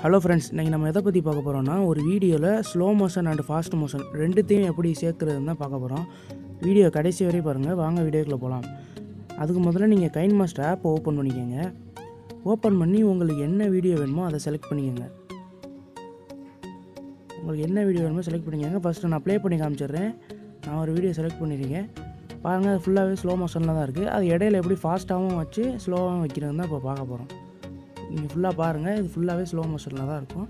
Hello friends இன்றைக்கி நம்ம எதை பற்றி பார்க்க போகிறோம்னா ஒரு வீடியோவில் slow motion and fast motion ரெண்டுத்தையும் எப்படி சேர்க்குறதுன்னு தான் பார்க்க போகிறோம் வீடியோ கடைசி வரையும் பாருங்கள் வாங்க வீடியோக்குள்ளே போகலாம் அதுக்கு முதல்ல நீங்கள் கைன் மாஸ்டர் ஆப்பை ஓப்பன் பண்ணிக்கோங்க. ஓப்பன் பண்ணி உங்களுக்கு என்ன வீடியோ வேணுமோ அதை செலக்ட் பண்ணிக்கோங்க. உங்களுக்கு என்ன வீடியோ வேணுமோ செலக்ட் பண்ணிக்கோங்க. ஃபஸ்ட்டு நான் ப்ளே பண்ணி காமிச்சிடுறேன். நான் ஒரு வீடியோ செலக்ட் பண்ணியிருக்கேன் பாருங்கள் ஃபுல்லாகவே ஸ்லோ மோஷனில் தான் இருக்குது அது இடையில எப்படி ஃபாஸ்ட்டாகவும் வச்சு ஸ்லோவாகவும் வைக்கிறதுன்னு தான் இப்போ பார்க்க போகிறோம் நீங்கள் ஃபுல்லாக பாருங்கள் இது ஃபுல்லாகவே ஸ்லோ மோஷனில் தான் இருக்கும்.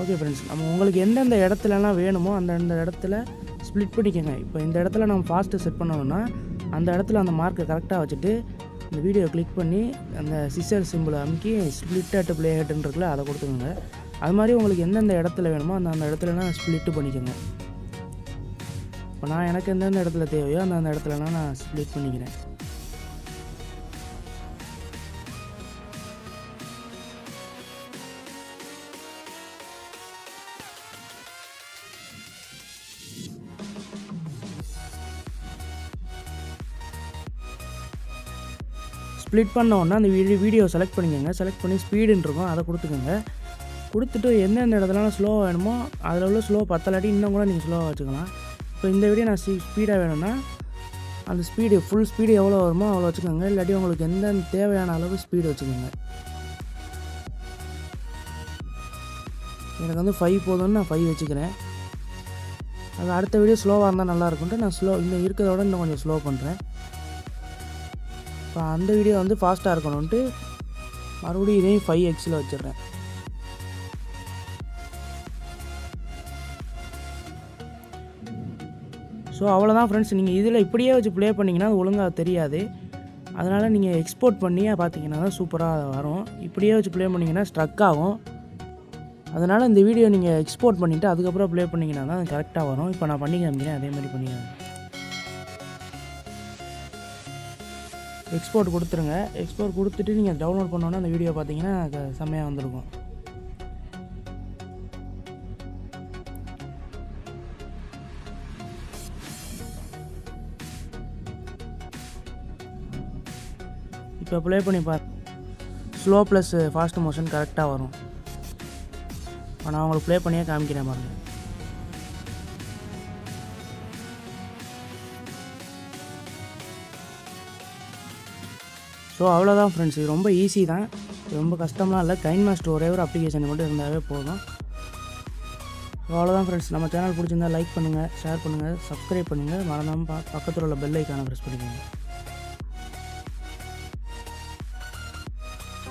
ஓகே ஃப்ரெண்ட்ஸ் நம்ம உங்களுக்கு எந்தெந்த இடத்துலலாம் வேணுமோ அந்தந்த இடத்துல ஸ்ப்ளிட் பண்ணிக்கோங்க. இப்போ இந்த இடத்துல நம்ம ஃபாஸ்ட்டு செட் பண்ணணும்னா அந்த இடத்துல அந்த மார்க்கை கரெக்டாக வச்சுட்டு இந்த வீடியோ கிளிக் பண்ணி அந்த சிஸ்டர் சிம்பிளை அமுக்கி ஸ்ப்ளிட் அட் பிளே ஹெட்னு இருக்குல்ல அதை கொடுத்துக்கோங்க. அது மாதிரி உங்களுக்கு எந்தெந்த இடத்துல வேணுமோ அந்த அந்த இடத்துலலாம் ஸ்ப்ளிட்டு பண்ணிக்கோங்க. இப்போ நான் எனக்கு எந்தெந்த இடத்துல தேவையோ அந்த அந்த இடத்துலலாம் நான் ஸ்ப்ளிட் பண்ணிக்கிறேன். ஸ்ப்ளிட் பண்ண உடனே அந்த வீடியோ வீடியோ செலக்ட் பண்ணிக்கோங்க. செலக்ட் பண்ணி ஸ்பீடுன்னு இருக்கும். அதை கொடுத்துக்கோங்க. கொடுத்துட்டு எந்தெந்த இடத்துலலாம் ஸ்லோ வேணுமோ அதில் உள்ள ஸ்லோ பத்தலாட்டி இன்னும் கூட நீங்கள் ஸ்லோவாக வச்சுக்கலாம். இப்போ இந்த வீடியோ நான் ஸ்பீடாக வேணும்னா அந்த ஸ்பீடு ஃபுல் ஸ்பீடு எவ்வளோ வருமோ அவ்வளோ வச்சுக்கோங்க. இல்லாட்டி உங்களுக்கு எந்த தேவையான அளவு ஸ்பீடு வச்சுக்கோங்க. எனக்கு வந்து ஃபைவ் போதும்னு நான் ஃபைவ் வச்சுக்கிறேன். அது அடுத்த வீடியோ ஸ்லோவாக இருந்தால் நல்லாயிருக்கும்ட்டு நான் ஸ்லோ இன்னும் இருக்கிறத விட இன்னும் கொஞ்சம் ஸ்லோ பண்ணுறேன் இப்போ அந்த வீடியோ வந்து ஃபாஸ்ட்டாக இருக்கணும்ன்ட்டு மறுபடியும் இதையும் ஃபைவ் எக்ஸில் வச்சிடுறேன். ஸோ அவ்வளோதான் ஃப்ரெண்ட்ஸ் நீங்கள் இதில் இப்படியே வச்சு ப்ளே பண்ணிங்கன்னா அது ஒழுங்காக தெரியாது. அதனால் நீங்கள் எக்ஸ்போர்ட் பண்ணி பார்த்தீங்கன்னா தான் சூப்பராக வரும். இப்படியே வச்சு ப்ளே பண்ணிங்கன்னா ஸ்ட்ரக் ஆகும். அதனால் இந்த வீடியோ நீங்கள் எக்ஸ்போர்ட் பண்ணிவிட்டு அதுக்கப்புறம் ப்ளே பண்ணிங்கன்னா தான் அது கரெக்டாக வரும். இப்போ நான் பண்ணி காமிக்கிறேன் அதே மாதிரி பண்ணிக்கிறேன் எக்ஸ்போர்ட் கொடுத்துருங்க. எக்ஸ்போர்ட் கொடுத்துட்டு நீங்கள் டவுன்லோட் பண்ணோன்னா அந்த வீடியோ பார்த்தீங்கன்னா செம்மையாக வந்திருக்கும். இப்போ ப்ளே பண்ணி பார். ஸ்லோ ப்ளஸ் ஃபாஸ்ட் மோஷன் கரெக்டாக வரும். நான் உங்களுக்கு ப்ளே பண்ணியே காமிக்கிறேன் பாருங்கள் ஸோ அவ்வளோதான் ஃப்ரெண்ட்ஸ் இது ரொம்ப ஈஸி தான். ரொம்ப கஷ்டம்லாம் இல்லை. கைன் மாஸ்டர் ஒரே ஒரு அப்ளிகேஷன் மட்டும் இருந்தாவே போதும். ஸோ அவ்வளோதான் ஃப்ரெண்ட்ஸ் நம்ம சேனல் பிடிச்சிருந்தா லைக் பண்ணுங்கள் ஷேர் பண்ணுங்கள் சப்ஸ்கிரைப் பண்ணுங்கள் மறந்தாமல் பா பக்கத்தில் உள்ள பெல் ஐக்கானை ப்ரெஸ் பண்ணிக்கோங்க.